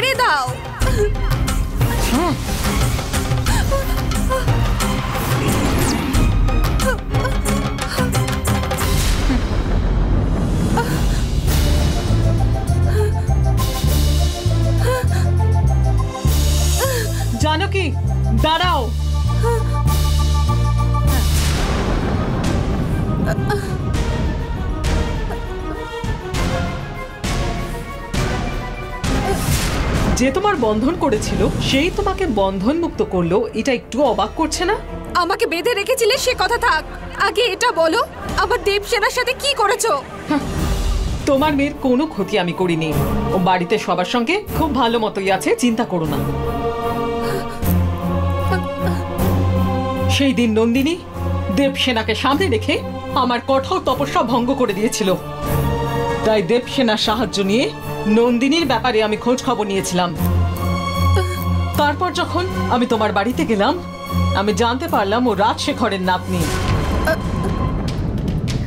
ছেড়ে বন্ধন করেছিল সেই তোমাকে বন্ধন মুক্ত করল এটা একটু অবাক করছে না? আমাকে বেঁধে রেখেছিলে সে কথা থাক। আগে এটা বলো আমার দেবসেনার সাথে কি করেছ? তোমার মেয়ের কোনো ক্ষতি আমি করিনি। ও বাড়িতে সবার সঙ্গে খুব ভালো মতোই আছে চিন্তা করো না। সেই দিন নন্দিনী দেবসেনাকে সামনে রেখে আমার কঠোর তপস্যা ভঙ্গ করে দিয়েছিল। তাই দেবসেনার সাহায্য নিয়ে নন্দিনীর ব্যাপারে আমি খোঁজ খবর নিয়েছিলাম। তারপর যখন আমি তোমার বাড়িতে গেলাম, আমি জানতে পারলাম ও রাজশেখরের নাতনি।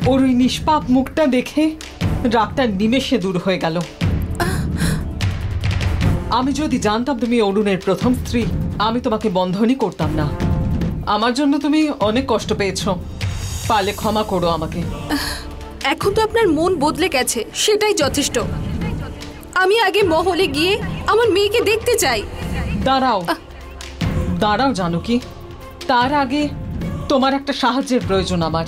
ওর ওই নিষ্পাপ মুখটা দেখে রাগটা নিমেষে দূর হয়ে গেল। আমি যদি জানতাম তুমি অরুণের প্রথম স্ত্রী, আমি তোমাকে বন্ধনই করতাম না। আমার জন্য তুমি অনেক কষ্ট পেয়েছ। পারলে ক্ষমা করো আমাকে। এখন তো আপনার মন বদলে গেছে, সেটাই যথেষ্ট। আমি আগে মহলে গিয়ে আমার মেয়েকে দেখতে চাই। দাঁড়াও। দাঁড়াও জানো কি তার আগে তোমার একটা সাহায্যের প্রয়োজন আমার।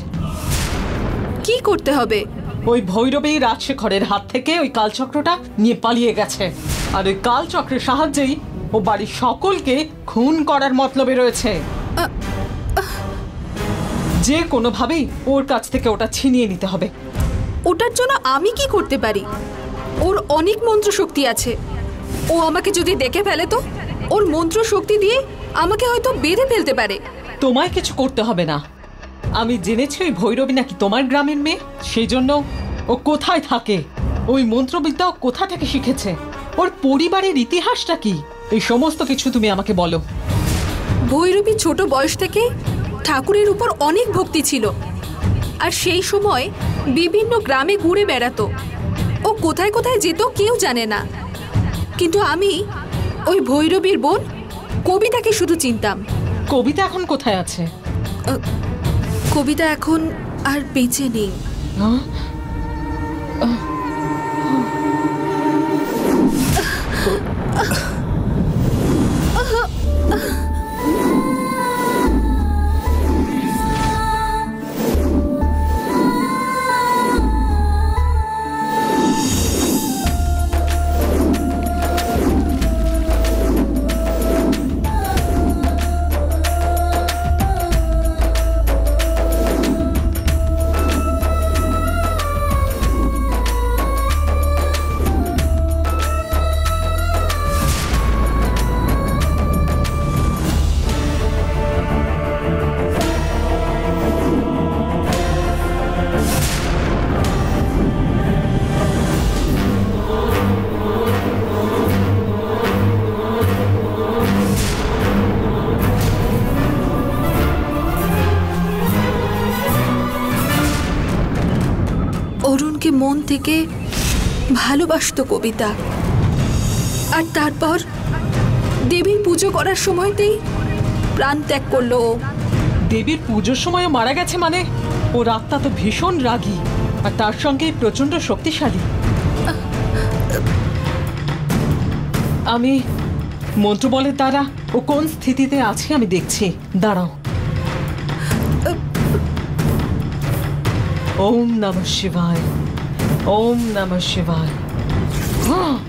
কি করতে হবে? ওই ভৈরবী রাজশেখরের হাত থেকে ওই কালচক্রটা নিয়ে পালিয়ে গেছে। আর ওই কালচক্রের সাহায্যেই ও বাড়ির সকলকে খুন করার মতলবে রয়েছে। যে কোনোভাবেই ওর কাছ থেকে ওটা ছিনিয়ে নিতে হবে। ওটার জন্য আমি কি করতে পারি? ওর অনেক মন্ত্র শক্তি আছে। ও আমাকে যদি দেখে ফেলে তো? ওর মন্ত্র শক্তি দিয়ে আমাকে হয়তো বেঁধে ফেলতে পারে। তোমায় কিছু করতে হবে না। আমি জেনেছি ওই ভৈরবী নাকি তোমার গ্রামের মেয়ে সেই জন্য ও কোথায় থাকে? ওই মন্ত্রবিদ্যা কোথা থেকে শিখেছে? ওর পরিবারের ইতিহাসটা কি? এই সমস্ত কিছু তুমি আমাকে বলো। ভৈরবী ছোট বয়স থেকে ঠাকুরের উপর অনেক ভক্তি ছিল। আর সেই সময় বিভিন্ন গ্রামে ঘুরে বেড়াতো। ও কোথায় কোথায় যেত কেউ জানে না। কিন্তু আমি ওই ভৈরবীর বোন? কবিতাকে শুধু চিনতাম। কবিতা এখন কোথায় আছে? কবিতা এখন আর বেঁচে নেই। ভালোবাসতো কবিতা। আর তারপর দেবীর পুজো করার সময়তেই প্রাণ ত্যাগ করল ও। দেবীর পুজোর সময়ও মারা গেছে মানে? ওর আত্মা তো ভীষণ রাগী, আর তার সঙ্গে প্রচণ্ড শক্তিশালী। আমি মন্ত্রবলের দ্বারা ও কোন স্থিতিতে আছে আমি দেখছি। দাঁড়াও। ওম নম শিবায়, ওম নম শিবায়। আহ!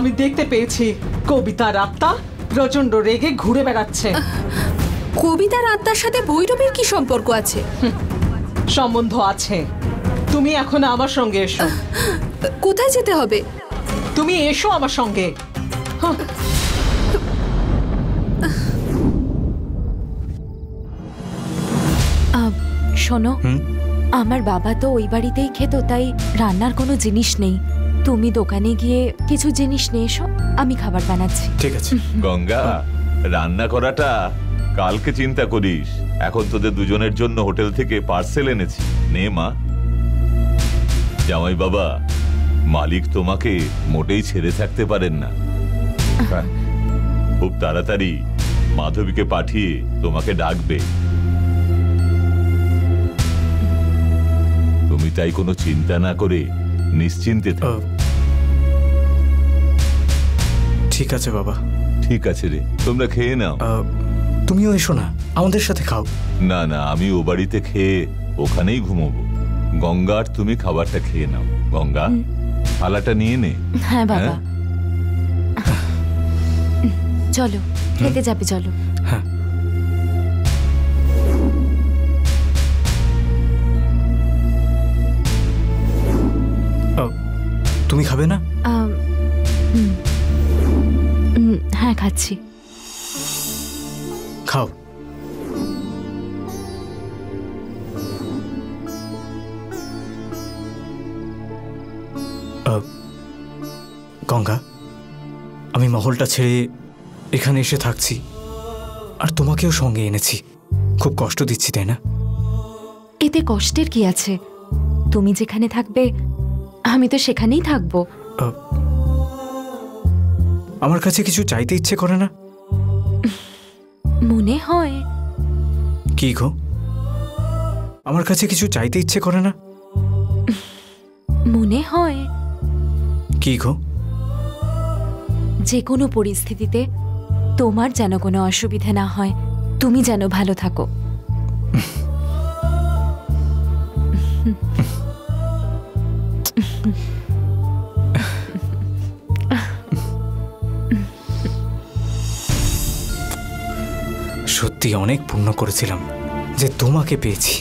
আমি দেখতে পেয়েছি কবিতার আত্মা প্রচণ্ড রেগে ঘুরে বেড়াচ্ছে। কবিতার আত্মার সাথে ভৈরবের কি সম্পর্ক আছে? সম্বন্ধ আছে। তুমি এখন আমার সঙ্গে এসো। কোথায় যেতে হবে? তুমি এসো আমার সঙ্গে। আহ, শোনো আমার বাবা তো ওই বাড়িতেই খেত তাই রান্নার কোনো জিনিস নেই। তুমি দোকানে গিয়ে কিছু জিনিস নিয়ে এসো আমি খাবার বানাচ্ছি। ঠিক আছে। গঙ্গা রান্না করাটা কালকে চিন্তা করিস। এখন তোদের দুজনের জন্য হোটেল থেকে পার্সেল এনেছি। নে মা। জামাই বাবা মালিক তোমাকে মোটেই ছেড়ে থাকতে পারেন না। হ্যাঁ, খুব তাড়াতাড়ি মাধবীকে পাঠিয়ে তোমাকে ডাকবে। তুমি তাই কোনো চিন্তা না করে নিশ্চিন্তে থাকো। ঠিক আছে বাবা। ঠিক আছে রে। তোমরা খেয়ে নাও। আহ, তুমিও এসো না। আমাদের সাথে খাও। না না আমি ও বাড়িতে খেয়ে ওখানেই ঘুমোবো। গঙ্গার তুমি খাবারটা খেয়ে নাও। গঙ্গা থালাটা নিয়ে নে। হ্যাঁ বাবা। হ্যাঁ? চলো খেতে যাবে চলো। হ্যাঁ। আহ, তুমি খাবে না? আম, হুম। হ্যাঁ খাচ্ছি। খাও। গঙ্গা আমি মহলটা ছেড়ে এখানে এসে থাকছি। আর তোমাকেও সঙ্গে এনেছি। খুব কষ্ট দিচ্ছি তাই না? এতে কষ্টের কি আছে? তুমি যেখানে থাকবে আমি তো সেখানেই থাকব। আহ, আমার কাছে কিছু চাইতে ইচ্ছে করে না। মনে হয়। কি গো? আমার কাছে কিছু চাইতে ইচ্ছে করে না। মনে হয়। কি গো? যে কোনো পরিস্থিতিতে তোমার যেন কোনো অসুবিধা না হয়। তুমি যেন ভালো থাকো। সত্যি অনেক পুণ্য করেছিলাম যে তোমাকে পেয়েছি।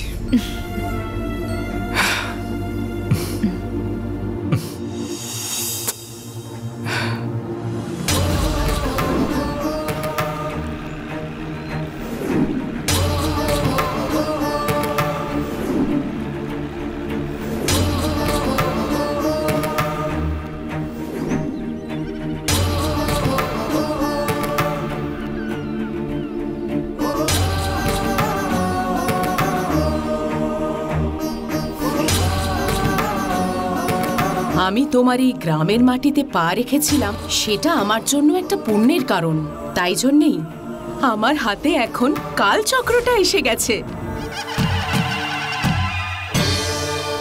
আমি তোমার এই গ্রামের মাটিতে পা রেখেছিলাম, সেটা আমার জন্য একটা পুণ্যের কারণ। তাই জন্যেই আমার হাতে এখন কালচক্রটা এসে গেছে।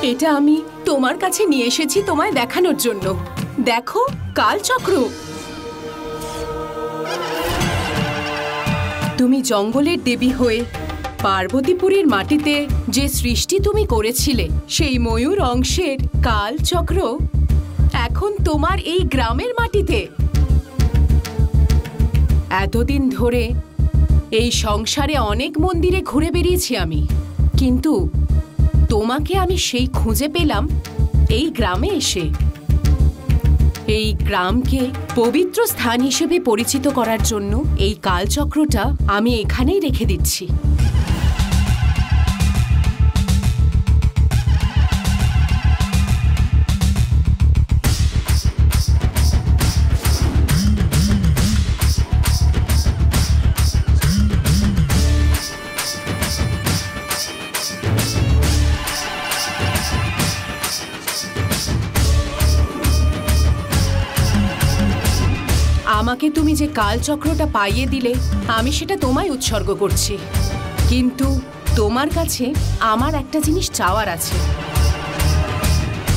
এটা আমি তোমার কাছে নিয়ে এসেছি তোমায় দেখানোর জন্য। দেখো, কালচক্র। তুমি জঙ্গলের দেবী হয়ে পার্বতীপুরের মাটিতে যে সৃষ্টি তুমি করেছিলে, সেই ময়ূর অংশের কাল চক্র এখন তোমার এই গ্রামের মাটিতে। এতদিন ধরে এই সংসারে অনেক মন্দিরে ঘুরে বেরিয়েছি আমি, কিন্তু তোমাকে আমি সেই খুঁজে পেলাম এই গ্রামে এসে। এই গ্রামকে পবিত্র স্থান হিসেবে পরিচিত করার জন্য এই কালচক্রটা আমি এখানেই রেখে দিচ্ছি। আমাকে তুমি যে কালচক্রটা পাইয়ে দিলে, আমি সেটা তোমায় উৎসর্গ করছি। কিন্তু তোমার কাছে আমার একটা জিনিস চাওয়ার আছে।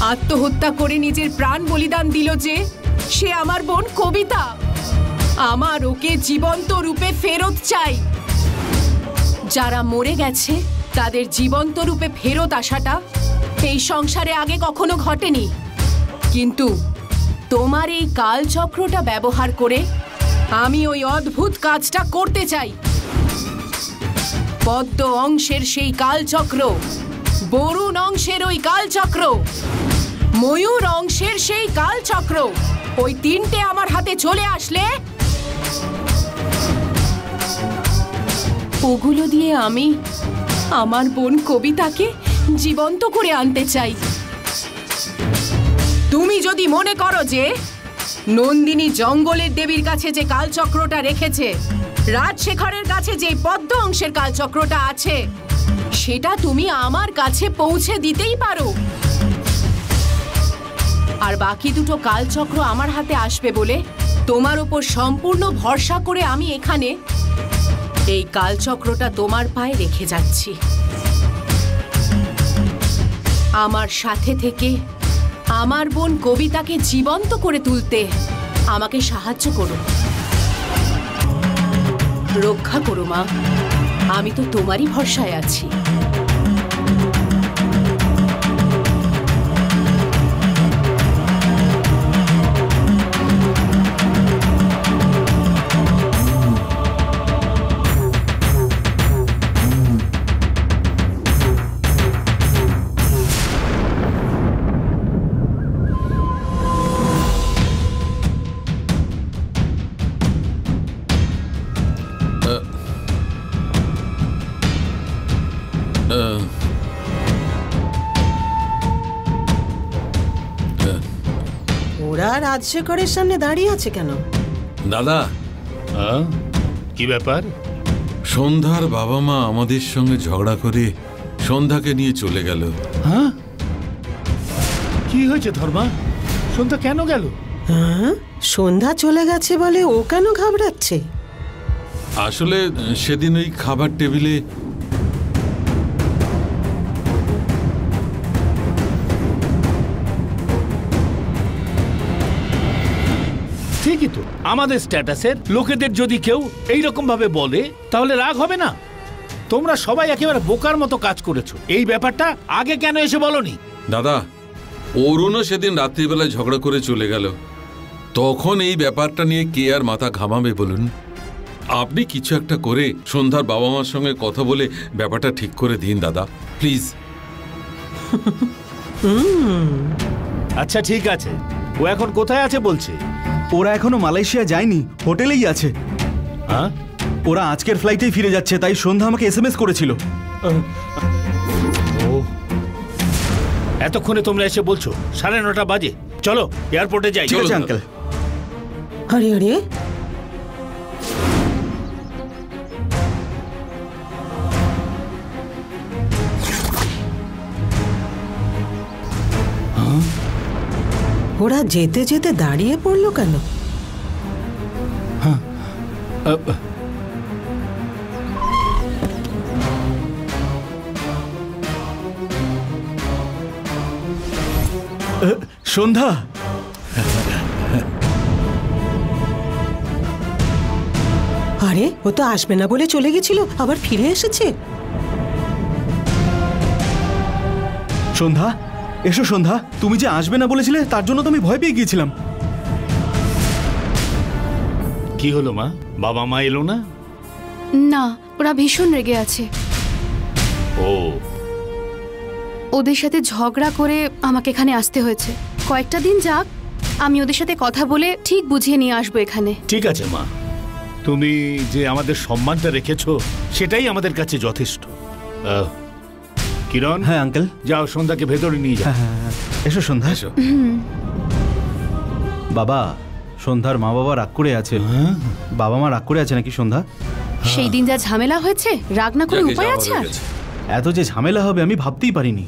আত্মহত্যা করে নিজের প্রাণ বলিদান দিল যে, সে আমার বোন কবিতা। আমার ওকে জীবন্ত রূপে ফেরত চাই। যারা মরে গেছে, তাদের জীবন্ত রূপে ফেরত আসাটা এই সংসারে আগে কখনো ঘটেনি। কিন্তু তোমার এই কালচক্রটা ব্যবহার করে আমি ওই অদ্ভুত কাজটা করতে চাই। পদ্ম অংশের সেই কালচক্র, বরুণ অংশের ওই কালচক্র, ময়ূর অংশের সেই কালচক্র, ওই তিনটে আমার হাতে চলে আসলে। ওগুলো দিয়ে আমি আমার বোন কবিতাকে জীবন্ত করে আনতে চাই। তুমি যদি মনে করো যে নন্দিনী জঙ্গলের দেবীর কাছে যে কালচক্রটা রেখেছে, রাজশেখরের কাছে যে পদ্ম অংশের কালচক্রটা আছে, সেটা তুমি আমার কাছে পৌঁছে দিতেই পারো। আর বাকি দুটো কালচক্র আমার হাতে আসবে বলে তোমার ওপর সম্পূর্ণ ভরসা করে আমি এখানে এই কালচক্রটা তোমার পায়ে রেখে যাচ্ছি। আমার সাথে থেকে আমার বোন কবিতাকে জীবন্ত করে তুলতে আমাকে সাহায্য করো। রক্ষা করো মা। আমি তো তোমারই ভরসায় আছি। রাজশেখরের সামনে দাঁড়িয়ে আছে কেন? দাদা। হ্যাঁ? কি ব্যাপার? সন্ধ্যার বাবা মা আমাদের সঙ্গে ঝগড়া করে সন্ধ্যাকে নিয়ে চলে গেল। হ্যাঁ কি হয়েছে ধর্মা? সন্ধ্যা কেন গেল? হ্যাঁ সন্ধ্যা চলে গেছে বলে ও কেন ঘাবড়াচ্ছে? আসলে সেদিন ওই খাবার টেবিলে ঠিকই তো। আমাদের স্ট্যাটাসের লোকেদের যদি কেউ এই রকম ভাবে বলে তাহলে রাগ হবে না। তোমরা সবাই একেবারে বোকার মতো কাজ করেছ। এই ব্যাপারটা আগে কেন এসে বলনি? দাদা অরুণও সেদিন রাত্রিবেলায় ঝগড়া করে চলে গেল। তখন এই ব্যাপারটা নিয়ে কে আর মাথা ঘামাবে বলুন? আপনি কিছু একটা করে সন্ধ্যার বাবা মার সঙ্গে কথা বলে ব্যাপারটা ঠিক করে দিন দাদা। প্লিজ। আচ্ছা ঠিক আছে। ও এখন কোথায় আছে বলছে? ওরা এখনও মালয়েশিয়া যায়নি হোটেলেই আছে। হ্যাঁ? ওরা আজকের ফ্লাইটেই ফিরে যাচ্ছে তাই সন্ধ্যা আমাকে এস এম এস করেছিল। ও। এতক্ষণে তোমরা এসে বলছো সাড়ে নটা বাজে। চলো এয়ারপোর্টে যাই। ঠিক আছে। আঙ্কেল আরে আরে ওরা যেতে যেতে দাঁড়িয়ে পড়ল কেন? সন্ধ্যা। আরে ও তো আসবে না বলে চলে গেছিল আবার ফিরে এসেছে। সন্ধ্যা এসো সন্ধ্যা তুমি যে আসবে না বলেছিলে তার জন্য তো আমি ভয় পেয়ে গিয়েছিলাম। কি হলো মা? বাবা মা এলো না? না ওরা ভীষণ রেগে আছে। ও। ওদের সাথে ঝগড়া করে আমাকে এখানে আসতে হয়েছে। কয়েকটা দিন যাক আমি ওদের সাথে কথা বলে ঠিক বুঝিয়ে নিয়ে আসব এখানে। ঠিক আছে মা। তুমি যে আমাদের সম্মানটা রেখেছো সেটাই আমাদের কাছে যথেষ্ট। আহ, কিরণ? হ্যাঁ আঙ্কেল। যাও সন্ধ্যাকে ভেতরে নিয়ে যাও। হ্যাঁ হ্যাঁ হ্যাঁ। এসো সন্ধ্যা। এসো। বাবা সন্ধ্যার মা বাবা রাগ করে আছে। বাবা মা রাগ করে আছে নাকি সন্ধ্যা? সেই দিন যা ঝামেলা হয়েছে রাগ না করে উপায় আছে আর? এত যে ঝামেলা হবে আমি ভাবতেই পারিনি।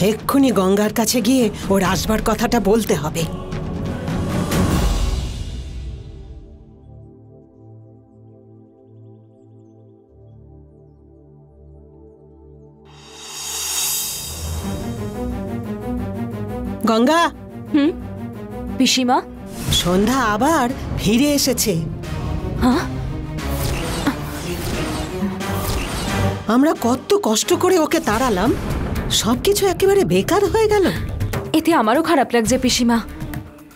এক্ষুনি গঙ্গার কাছে গিয়ে ওর আসবার কথাটা বলতে হবে। গঙ্গা! পিসিমা? সন্ধ্যা আবার ফিরে এসেছে। হ্যাঁ? আমরা কত কষ্ট করে ওকে তাড়ালাম। সবকিছু একেবারে বেকার হয়ে গেল। এতে আমারও খারাপ লাগছে পিসিমা।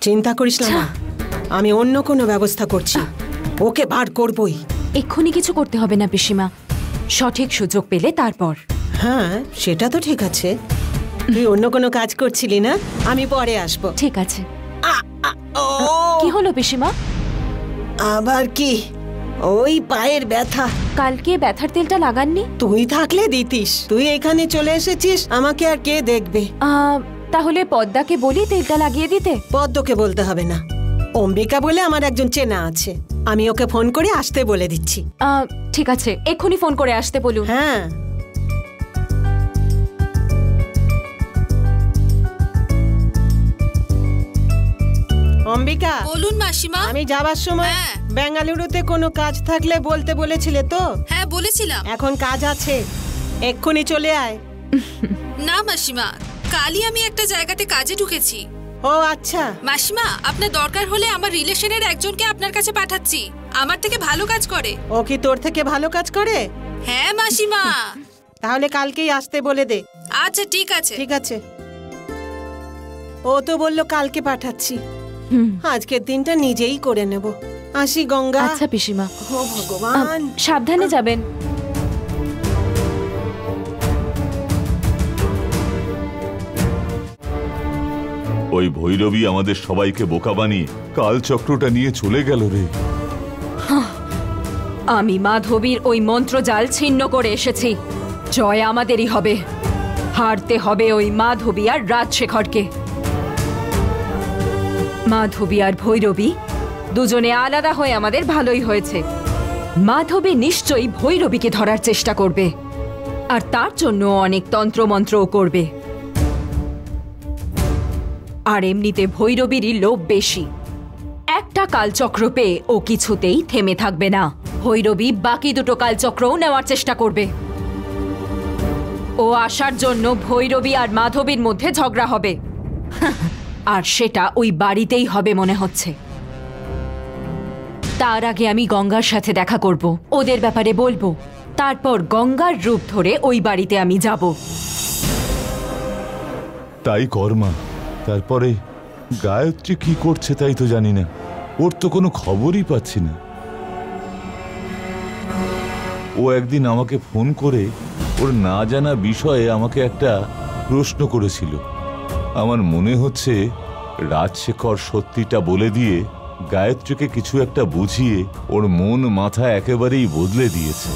চিন্তা করিস না আমি অন্য কোনো ব্যবস্থা করছি। ওকে বার করবই। এক্ষুনি কিছু করতে হবে না পিসিমা। সঠিক সুযোগ পেলে তারপর। হ্যাঁ সেটা তো ঠিক আছে। তুই অন্য কোনো কাজ করছিলি না? আমি পরে আসব। ঠিক আছে। কি হলো পিসিমা? আবার কি? ওই পায়ের ব্যথা। কালকে ব্যথার তেলটা লাগাননি? তুই থাকলে দিতিস। তুই এখানে চলে এসেছিস আমাকে আর কে দেখবে? তাহলে পদ্মাকে বলি তেলটা লাগিয়ে দিতে? পদ্মকে বলতে হবে না। অম্বিকা বলে আমার একজন চেনা আছে। আমি ওকে ফোন করে আসতে বলে দিচ্ছি। ঠিক আছে এক্ষুনি ফোন করে আসতে বলুন। হ্যাঁ। অম্বিকা। বলুন মাসিমা। আমি যাবার সময় হ্যাঁ। বেঙ্গালুরুতে কোনো কাজ থাকলে বলতে বলেছিলে তো? হ্যাঁ বলেছিলাম। এখন কাজ আছে। এক্ষুনি চলে আয়। না মাসিমা কালই আমি একটা জায়গাতে কাজে ঢুকেছি। ও আচ্ছা। মাসিমা আপনার দরকার হলে আমার রিলেশনের একজনকে আপনার কাছে পাঠাচ্ছি। আমার থেকে ভালো কাজ করে। ও কি তোর থেকে ভালো কাজ করে? হ্যাঁ মাসিমা। তাহলে কালকেই আসতে বলে দে। আচ্ছা ঠিক আছে। ঠিক আছে। ও তো বলল কালকে পাঠাচ্ছি। আজকের দিনটা নিজেই করে নেব। আসি গঙ্গা। আচ্ছা পিসিমা। ও ভগবান। সাবধানে যাবেন। ওই ভৈরবী আমাদের সবাইকে বোকা বানিয়ে কালচক্রটা নিয়ে চলে গেল রে। আমি মাধবীর ওই মন্ত্র জাল ছিন্ন করে এসেছি। জয় আমাদেরই হবে। হারতে হবে ওই মাধবী আর রাজশেখরকে। মাধবী আর ভৈরবী, দুজনে আলাদা হয়ে আমাদের ভালোই হয়েছে। মাধবী নিশ্চয়ই ভৈরবীকে ধরার চেষ্টা করবে, আর তার জন্য অনেক তন্ত্রমন্ত্রও করবে। আর এমনিতে ভৈরবীরই লোভ বেশি। একটা কালচক্র পেয়ে ও কিছুতেই থেমে থাকবে না। ভৈরবী বাকি দুটো কালচক্রও নেওয়ার চেষ্টা করবে। ও আসার জন্য ভৈরবী আর মাধবীর মধ্যে ঝগড়া হবে। আর সেটা ওই বাড়িতেই হবে মনে হচ্ছে। তার আগে আমি গঙ্গার সাথে দেখা করব, ওদের ব্যাপারে বলব। তারপর গঙ্গার রূপ ধরে ওই বাড়িতে আমি যাব। তাই কর্মা তারপরে গায়ত্রী কি করছে তাই তো জানি না। ওর তো কোনো খবরই পাচ্ছি না। ও একদিন আমাকে ফোন করে ওর না জানা বিষয়ে আমাকে একটা প্রশ্ন করেছিল। আমার মনে হচ্ছে রাজশেখর সত্যিটা বলে দিয়ে গায়ত্রীকে কিছু একটা বুঝিয়ে ওর মন মাথা একেবারেই বদলে দিয়েছে।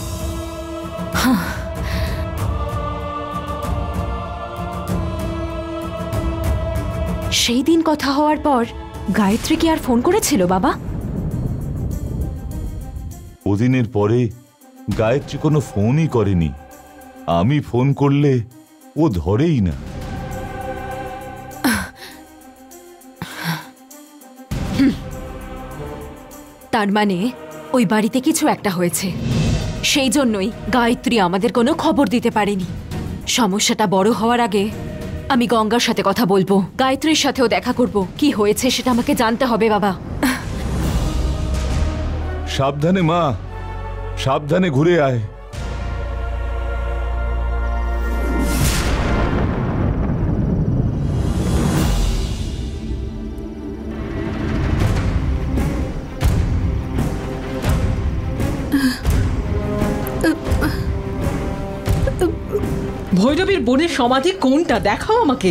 সেই দিন কথা হওয়ার পর গায়ত্রী কি আর ফোন করেছিল বাবা? ওদিনের পরে গায়ত্রী কোনো ফোনই করেনি। আমি ফোন করলে ও ধরেই না। তার মানে ওই বাড়িতে কিছু একটা হয়েছে। সেই জন্যই গায়ত্রী আমাদের কোনো খবর দিতে পারেনি। সমস্যাটা বড় হওয়ার আগে আমি গঙ্গার সাথে কথা বলব, গায়ত্রীর সাথেও দেখা করব। কি হয়েছে সেটা আমাকে জানতে হবে, বাবা। সাবধানে, মা। সাবধানে ঘুরে আয়। ভৈরবীর বোনের সমাধি কোনটা? দেখাও আমাকে।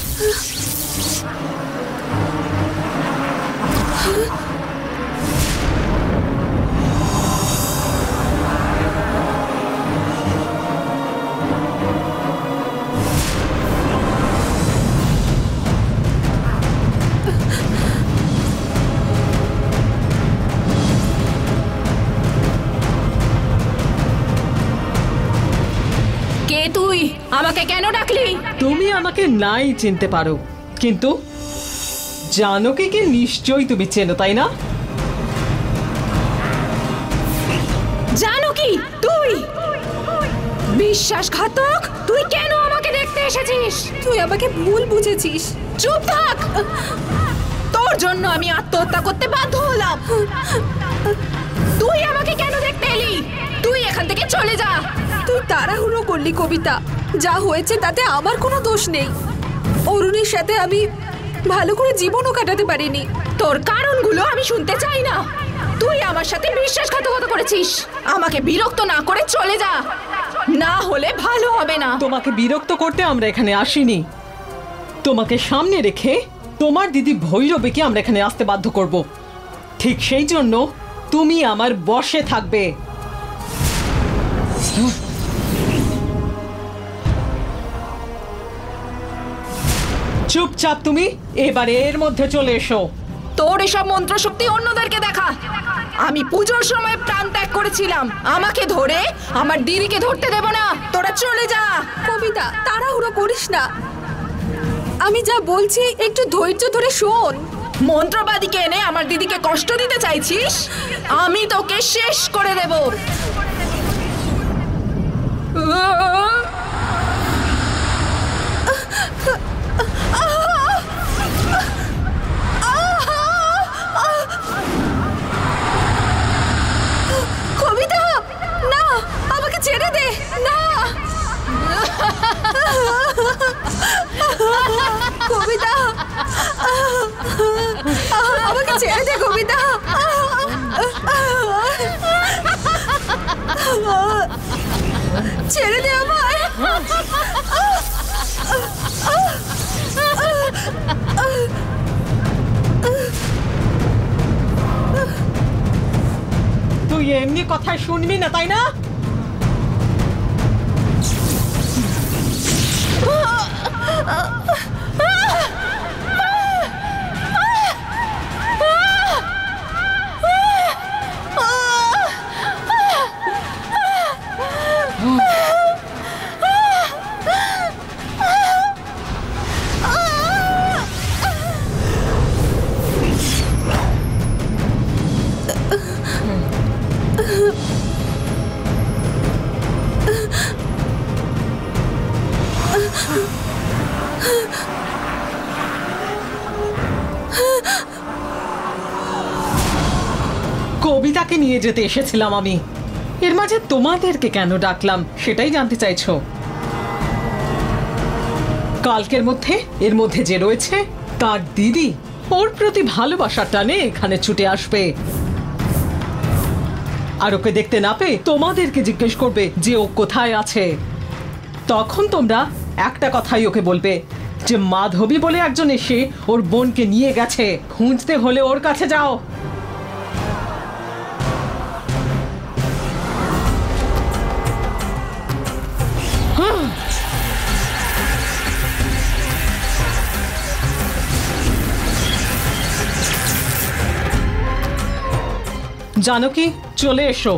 আমাকে নাই চিনতে পারো। কিন্তু জানকীকে নিশ্চয়ই তুমি চেনো তাই না? জানো কি? তুই! বিশ্বাসঘাতক? তুই কেন আমাকে দেখতে এসেছিস? তুই আমাকে ভুল বুঝেছিস। চুপ থাক! তোর জন্য আমি আত্মহত্যা করতে বাধ্য হলাম। তুই আমাকে কেন দেখতে এলি? তুই এখান থেকে চলে যা। তুই তাড়াহুড়ো করলি কবিতা। যা হয়েছে তাতে আমার কোনো দোষ নেই। অরুণের সাথে আমি ভালো করে জীবনও কাটাতে পারিনি। তোর কারণগুলো আমি শুনতে চাই না। তুই আমার সাথে বিশ্বাসঘাতকতা করেছিস। আমাকে বিরক্ত না করে চলে যা। না হলে ভালো হবে না। তোমাকে বিরক্ত করতে আমরা এখানে আসিনি। তোমাকে সামনে রেখে তোমার দিদি ভৈরবীকে আমরা এখানে আসতে বাধ্য করব। ঠিক সেই জন্য তুমি আমার বসে থাকবে। চুপচাপ তুমি এবারে এর মধ্যে চলে এসো। তোর এসব মন্ত্রশক্তি অন্যদেরকে দেখা। আমি পুজোর সময় প্রাণ ত্যাগ করেছিলাম। আমাকে ধরে আমার দিদিকে ধরতে দেব না। তোরা চলে যা। কবিতা তাড়াহুড়ো করিস না। আমি যা বলছি একটু ধৈর্য ধরে শোন। মন্ত্রবাদীকে এনে আমার দিদিকে কষ্ট দিতে চাইছিস? আমি তোকে শেষ করে দেব। কবিতা, না, আমাকে ছেড়ে দে, না। কবিতা। আমাকে ছেড়ে দে, কবিতা। ছেড়ে দে আমায়। তুই এমনি কথায় শুনবি না, তাই না? 啊 কবিতাকে নিয়ে যেতে এসেছিলাম আমি। এর মাঝে তোমাদেরকে কেন ডাকলাম সেটাই জানতে চাইছো? কালকের মধ্যে এর মধ্যে যে রয়েছে, তার দিদি, ওর প্রতি ভালোবাসার টানে এখানে ছুটে আসবে। আর ওকে দেখতে না পেয়ে তোমাদেরকে জিজ্ঞেস করবে যে ও কোথায় আছে। তখন তোমরা একটা কথাই ওকে বলবে, যে মাধবী বলে একজন এসে ওর বোনকে নিয়ে গেছে, খুঁজতে হলে ওর কাছে যাও। জানো কি চলে এসো।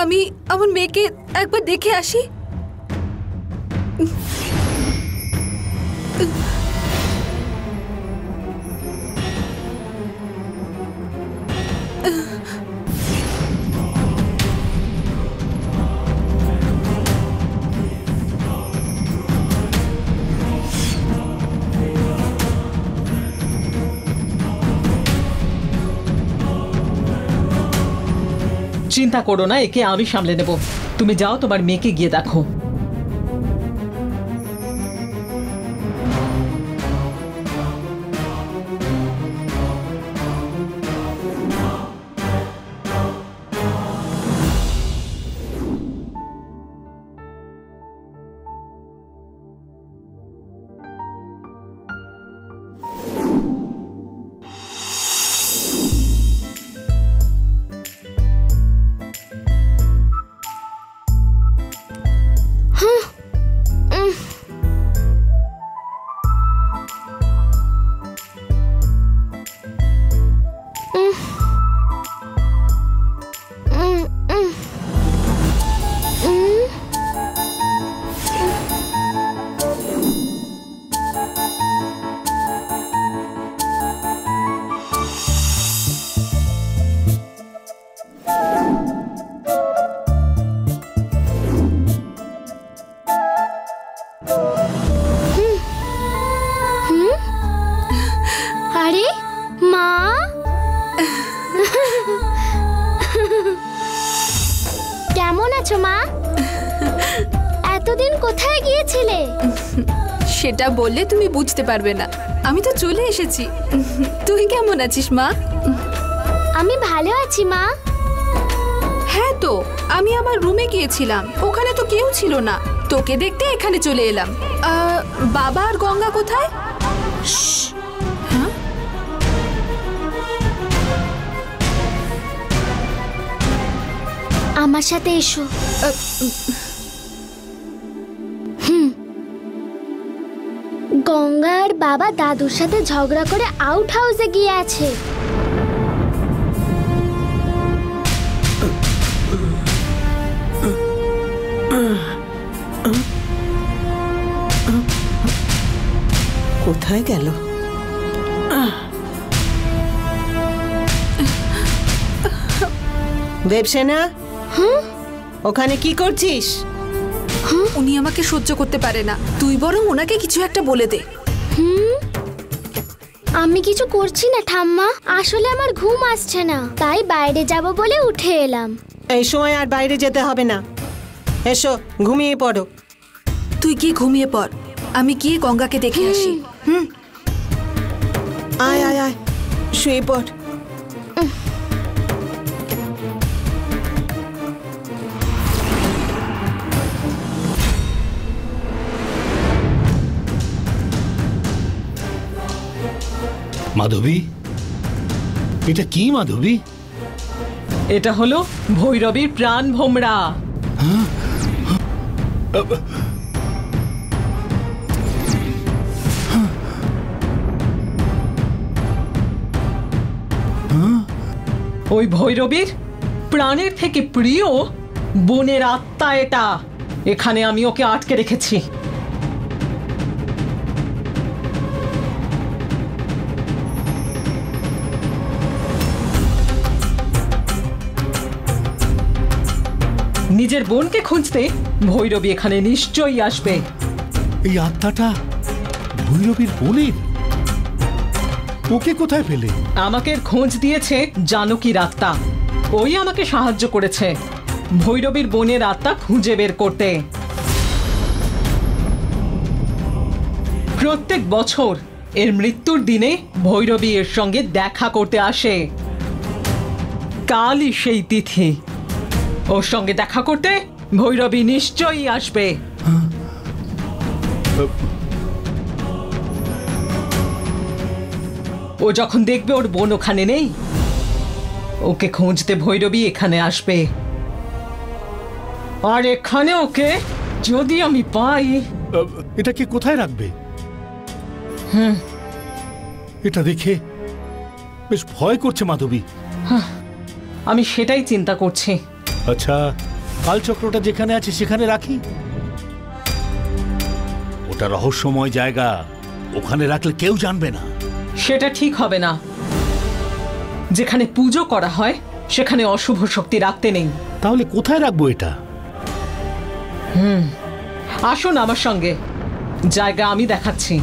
আমি আমার মেয়েকে একবার দেখে আসি চিন্তা করো না একে আমি সামলে নেব। তুমি যাও তোমার মেয়েকে গিয়ে দেখো। বুঝতে পারবে না। আমি তো চলে এসেছি। তুই কেমন আছিস মা? আমি ভালো আছি মা। হ্যাঁ তো আমি আমার রুমে গিয়েছিলাম। ওখানে তো কেউ ছিল না। তোকে দেখতে এখানে চলে এলাম। বাবা আর গঙ্গা কোথায়? আমার সাথে এসো। বাবা দাদুর সাথে ঝগড়া করে আউট হাউসে গিয়ে আছে। কোথায় গেল? দেবসেনা ওখানে কি করছিস? উনি আমাকে সহ্য করতে পারে না। তুই বরং ওনাকে কিছু একটা বলে দে। আমি কিছু করছি না ঠাম্মা। আসলে আমার ঘুম আসছে না। তাই বাইরে যাব বলে উঠে এলাম। এই সময় আর বাইরে যেতে হবে না। এসো ঘুমিয়ে পড়ো। তুই কি ঘুমিয়ে পড়। আমি কি গঙ্গাকে দেখে আসি। হুম। আয় আয় আয়। শুয়ে পড়। মাধবী? এটা কি মাধবী? এটা হলো ভৈরবীর প্রাণ ভোমরা। ওই ভৈরবীর প্রাণের থেকে প্রিয় বনের আত্মা এটা। এখানে আমি ওকে আটকে রেখেছি। নিজের বোনকে খুঁজতে ভৈরবী এখানে নিশ্চয়ই আসবে। এই আত্মাটা ভৈরবীর বোনের? ওকে কোথায় পেলে? আমাকে খোঁজ দিয়েছে জানকীর আত্মা। ওই আমাকে সাহায্য করেছে ভৈরবীর বোনের আত্মা খুঁজে বের করতে। প্রত্যেক বছর এর মৃত্যুর দিনে ভৈরবী এর সঙ্গে দেখা করতে আসে। কালই সেই তিথি। ওর সঙ্গে দেখা করতে ভৈরবী নিশ্চয়ই আসবে। ও যখন দেখবে ওর বোন ওখানে নেই ওকে খুঁজতে ভৈরবী এখানে আসবে। আর এখানে ওকে যদি আমি পাই। এটা কি কোথায় রাখবে? এটা দেখে বেশ ভয় করছে মাধবী। আমি সেটাই চিন্তা করছি। আচ্ছা কালচক্রটা যেখানে আছে সেখানে রাখি? ওটা রহস্যময় জায়গা ওখানে রাখলে কেউ জানবে না। সেটা ঠিক হবে না। যেখানে পুজো করা হয় সেখানে অশুভ শক্তি রাখতে নেই। তাহলে কোথায় রাখব এটা? হুম আসুন আমার সঙ্গে। জায়গা আমি দেখাচ্ছি।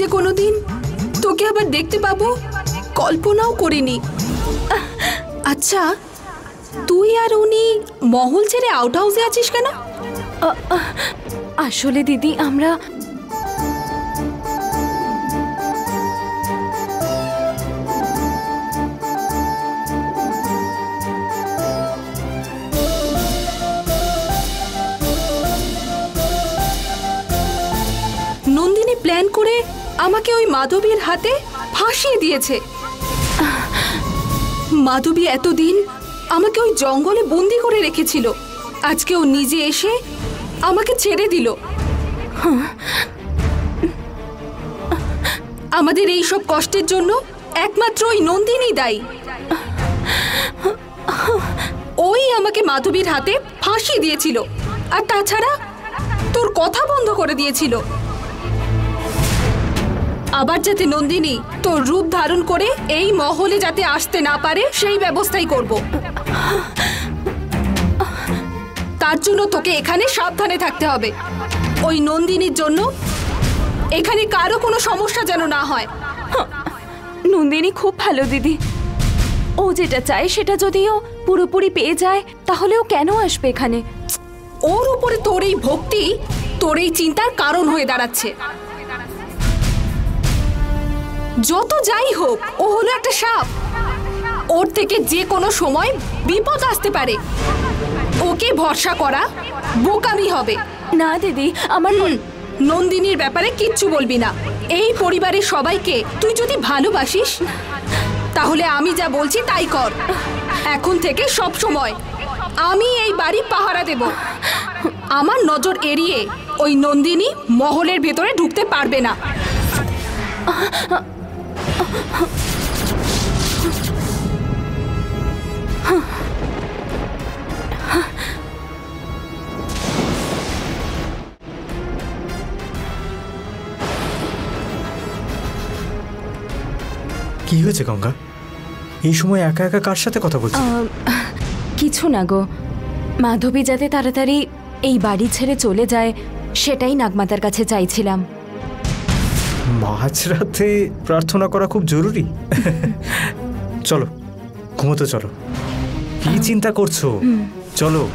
যে কোনোদিন তোকে আবার দেখতে পাবো, কল্পনাও করিনি। আচ্ছা তুই আর উনি মহল ছেড়ে আউট হাউসে আছিস কেন? আসলে দিদি, আমরা মাধবীর হাতে ফাঁসিয়ে দিয়েছে। মাধবী এতদিন আমাকে ওই জঙ্গলে বন্দি করে রেখেছিল। আজকে ও নিজে এসে আমাকে ছেড়ে দিল। আমাদের এই সব কষ্টের জন্য একমাত্র ওই নন্দিনী দায়ী। ওই আমাকে মাধবীর হাতে ফাঁসি দিয়েছিল। আর তাছাড়া তোর কথা বন্ধ করে দিয়েছিল। আবার যাতে নন্দিনী তোর রূপ ধারণ করে এই মহলে যাতে আসতে না পারে সেই ব্যবস্থাই করব। তার জন্য তোকে এখানে সাবধানে থাকতে হবে। ওই নন্দিনীর জন্য এখানে কারও কোনো সমস্যা যেন না হয়। নন্দিনী খুব ভালো দিদি। ও যেটা চায় সেটা যদিও পুরোপুরি পেয়ে যায় তাহলে ও কেন আসবে এখানে? ওর উপরে তোর এই ভক্তি তোর এই চিন্তার কারণ হয়ে দাঁড়াচ্ছে। যত যাই হোক ও হলো একটা সাপ। ওর থেকে যে কোনো সময় বিপদ আসতে পারে। ওকে ভরসা করা বোকামি হবে। না দিদি আমার নন্দিনীর ব্যাপারে কিচ্ছু বলবি না। এই পরিবারের সবাইকে তুই যদি ভালোবাসিস তাহলে আমি যা বলছি তাই কর। এখন থেকে সব সময় আমি এই বাড়ি পাহারা দেব। আমার নজর এড়িয়ে ওই নন্দিনী মহলের ভেতরে ঢুকতে পারবে না। কি হয়েছে গঙ্গা? এই সময় একা একা কার সাথে কথা বলছিস আহ, কিছু না গো। মাধবী যাতে তাড়াতাড়ি এই বাড়ি ছেড়ে চলে যায় সেটাই নাগমাতার কাছে চাইছিলাম। মাঝরাতে প্রার্থনা করা খুব জরুরি? চলো ঘুমোতে চলো। কি চিন্তা করছ? চলো।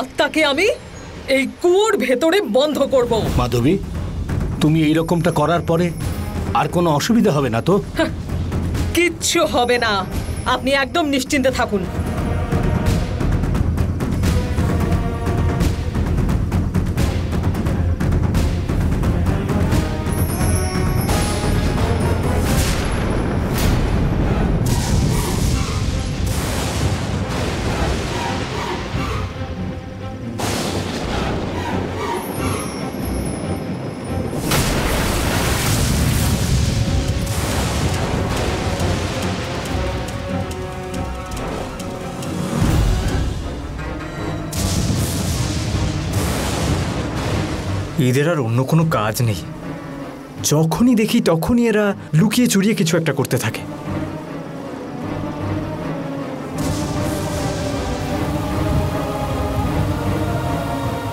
আত্মাকে আমি এই কুয়োর ভেতরে বন্ধ করব। মাধবী তুমি এই রকমটা করার পরে আর কোনো অসুবিধা হবে না তো? কিচ্ছু হবে না। আপনি একদম নিশ্চিন্তে থাকুন। এদের আর অন্য কোনো কাজ নেই। যখনই দেখি তখনই এরা লুকিয়ে চুরিয়ে কিছু একটা করতে থাকে।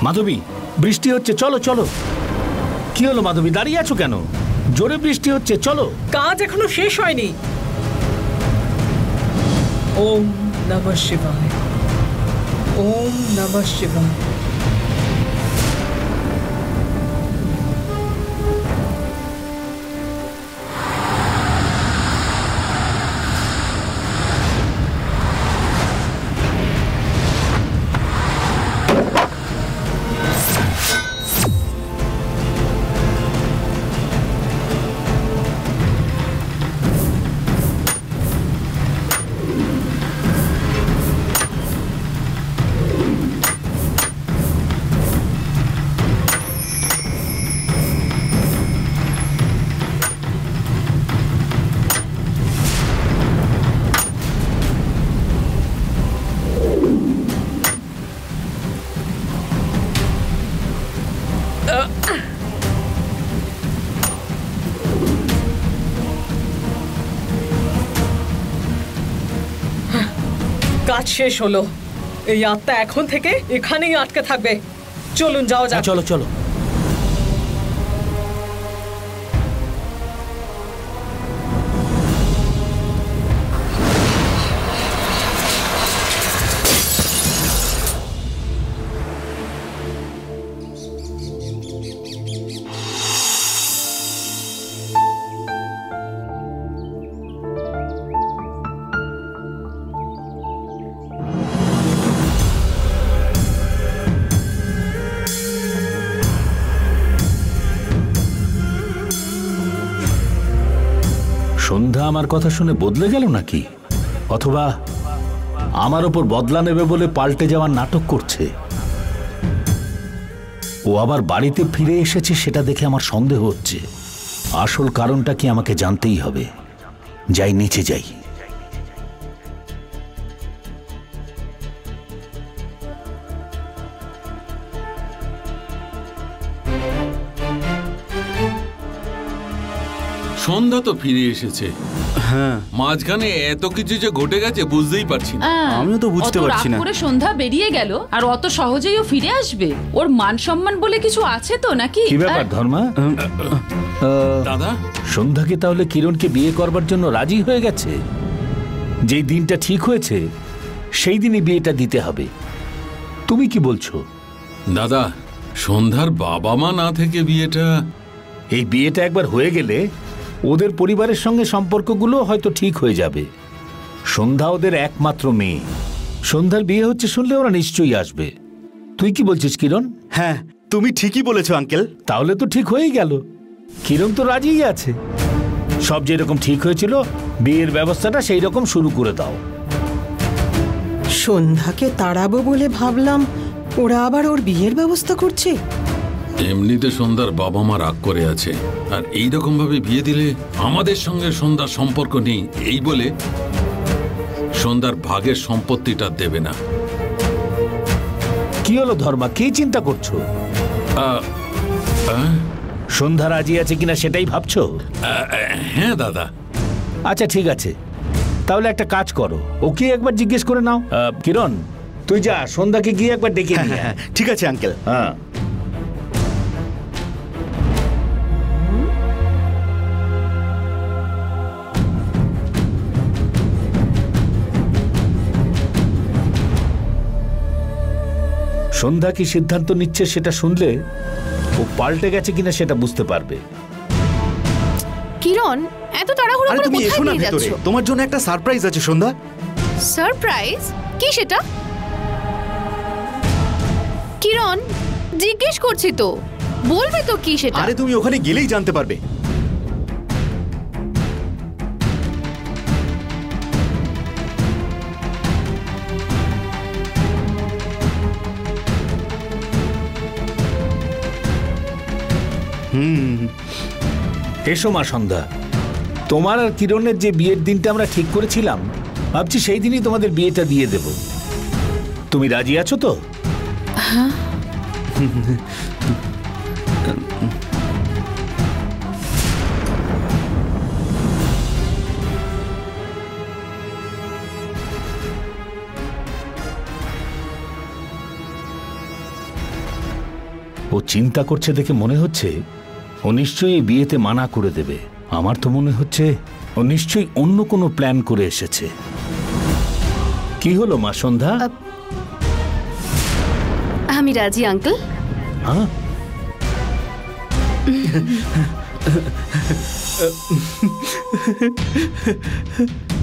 মাধবী বৃষ্টি হচ্ছে চলো চলো। কি হলো মাধবী দাঁড়িয়ে আছো কেন? জোরে বৃষ্টি হচ্ছে চলো। কাজ এখনও শেষ হয়নি। ওম নমঃ শিবায়। ওম নমঃ শিবায়। কাজ শেষ হলো। এই আত্মা এখন থেকে এখানেই আটকে থাকবে। চলুন যাওয়া যাক। হ্যাঁ, চলো চলো। আমার কথা শুনে বদলে গেল নাকি? অথবা আমার ওপর বদলা নেবে বলে পাল্টে যাওয়ার নাটক করছে? ও আবার বাড়িতে ফিরে এসেছে সেটা দেখে আমার সন্দেহ হচ্ছে। আসল কারণটা কি আমাকে জানতেই হবে। যাই, নিচে যাই। সন্ধ্যা তো ফিরে এসেছে। হ্যাঁ। মাঝখানে এত কিছু যে ঘটে গেছে বুঝতেই পারছি না। হ্যাঁ, আমিও তো বুঝতে অত পারছি না। করে সন্ধ্যা বেরিয়ে গেল আর অত সহজেই ও ফিরে আসবে? ওর মান সম্মান বলে কিছু আছে তো নাকি? কি ব্যাপার ধর্মা? দাদা? সন্ধ্যাকে তাহলে কিরণকে বিয়ে করবার জন্য রাজি হয়ে গেছে? যেই দিনটা ঠিক হয়েছে সেই দিনই বিয়েটা দিতে হবে। তুমি কি বলছো? দাদা সন্ধ্যার বাবা মা না থেকে বিয়েটা এই বিয়েটা একবার হয়ে গেলে ওদের পরিবারের সঙ্গে সম্পর্কগুলো হয়তো ঠিক হয়ে যাবে। সন্ধ্যা ওদের একমাত্র মেয়ে। সন্ধ্যার বিয়ে হচ্ছে শুনলে ওরা নিশ্চয়ই আসবে। তুই কি বলছিস কিরণ? হ্যাঁ তুমি ঠিকই বলেছ আঙ্কেল। তাহলে তো ঠিক হয়েই গেল। কিরণ তো রাজিই আছে। সব যেরকম ঠিক হয়েছিল বিয়ের ব্যবস্থাটা সেই রকম শুরু করে দাও। সন্ধ্যাকে তাড়াবো বলে ভাবলাম ওরা আবার ওর বিয়ের ব্যবস্থা করছে? এমনিতে সন্ধ্যার বাবা মা রাগ করে আছে। আর এই রকম ভাবে বিয়ে দিলে আমাদের সঙ্গে সন্ধ্যার সম্পর্ক নেই এই বলে সন্ধ্যার ভাগের সম্পত্তিটা দেবে না। কি হলো ধর্মা? কি চিন্তা করছ? সন্ধ্যা রাজি আছে কিনা সেটাই ভাবছ? হ্যাঁ দাদা। আচ্ছা ঠিক আছে। তাহলে একটা কাজ করো। ওকে একবার জিজ্ঞেস করে নাও। কিরণ? তুই যা সন্ধ্যাকে গিয়ে একবার ডেকে। ঠিক আছে আঙ্কেল। হ্যাঁ। সন্ধ্যা কি সিদ্ধান্ত নিচ্ছে সেটা শুনলে ও পাল্টে গেছে কিনা সেটা বুঝতে পারবে। কিরণ এত তাড়াহুড়ো করে তুমি এসো কোথায় না নিয়ে যাচ্ছ? তোমার জন্য একটা সারপ্রাইজ আছে সন্ধ্যা। সারপ্রাইজ কি সেটা? কিরণ জিজ্ঞেস করছি তো। বলবে তো কি সেটা? আরে তুমি ওখানে গেলেই জানতে পারবে। হুম। এসো মা সন্ধ্যা। তোমার আর কিরণের যে বিয়ের দিনটা আমরা ঠিক করেছিলাম ভাবছি সেই দিনই তোমাদের বিয়েটা দিয়ে দেব। তুমি রাজি আছো তো? ও চিন্তা করছে দেখে মনে হচ্ছে ও নিশ্চয়ই বিয়েতে মানা করে দেবে। আমার তো মনে হচ্ছে ও নিশ্চয়ই অন্য কোনো প্ল্যান করে এসেছে। কি হলো মা সন্ধ্যা? আমি রাজি আঙ্কেল। হ্যাঁ?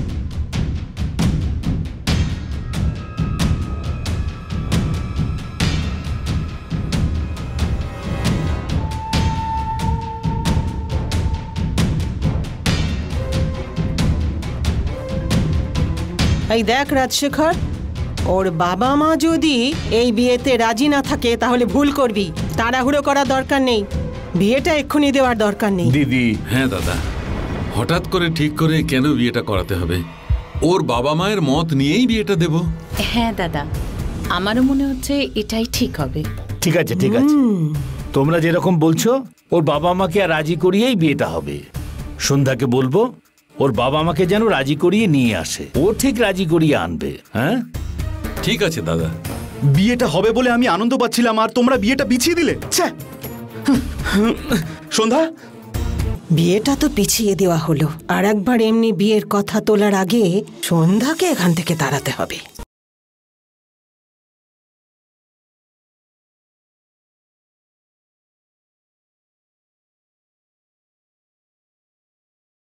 এই দেখ রাজশেখর ওর বাবা মা যদি এই বিয়েতে রাজি না থাকে তাহলে ভুল করবি। তাড়াহুড়ো করার দরকার নেই। বিয়েটা এক্ষুনি দেওয়ার দরকার নেই। দিদি। হ্যাঁ দাদা। হঠাৎ করে ঠিক করে কেন বিয়েটা করাতে হবে? ওর বাবা মায়ের মত নিয়েই বিয়েটা দেব। হ্যাঁ দাদা। আমারও মনে হচ্ছে এটাই ঠিক হবে। ঠিক আছে ঠিক আছে। তোমরা যেরকম বলছো ওর বাবা মাকে আর রাজি করিয়েই বিয়েটা হবে। সন্ধ্যাকে বলব ওর বাবা আমাকে যেন রাজি করিয়ে নিয়ে আসে। ও ঠিক রাজি করিয়ে আনবে হ্যাঁ? ঠিক আছে দাদা। বিয়েটা হবে বলে আমি আনন্দ পাচ্ছিলাম আর তোমরা বিয়েটা পিছিয়ে দিলে! সন্ধ্যা? বিয়েটা তো পিছিয়ে দেওয়া হলো। আর একবার এমনি বিয়ের কথা তোলার আগে সন্ধ্যাকে এখান থেকে তাড়াতে হবে।